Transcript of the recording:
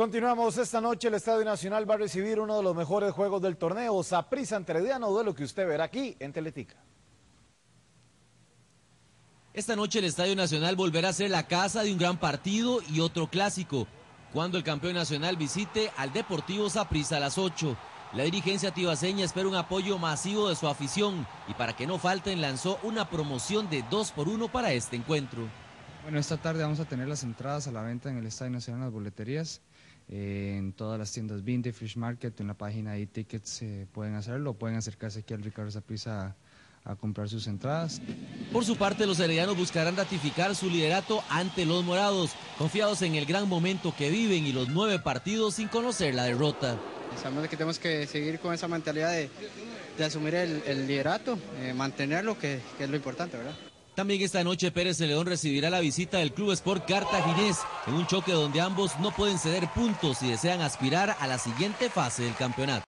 Continuamos esta noche. El Estadio Nacional va a recibir uno de los mejores juegos del torneo, Saprissa Entrediano, de lo que usted verá aquí en Teletica. Esta noche el Estadio Nacional volverá a ser la casa de un gran partido y otro clásico, cuando el campeón nacional visite al Deportivo Saprissa a las 8. La dirigencia tibaseña espera un apoyo masivo de su afición y para que no falten lanzó una promoción de 2 por 1 para este encuentro. Bueno, esta tarde vamos a tener las entradas a la venta en el Estadio Nacional, las boleterías, eh, en todas las tiendas Vinde, Fish Market, en la página de tickets eh, pueden hacerlo, pueden acercarse aquí al Ricardo Zaprisa a, a comprar sus entradas. Por su parte, los heredianos buscarán ratificar su liderato ante los morados, confiados en el gran momento que viven y los nueve partidos sin conocer la derrota. Sabemos que tenemos que seguir con esa mentalidad de, de asumir el, el liderato, eh, mantenerlo, que, que es lo importante, ¿verdad? También esta noche Pérez León recibirá la visita del Club Sport Cartaginés en un choque donde ambos no pueden ceder puntos y desean aspirar a la siguiente fase del campeonato.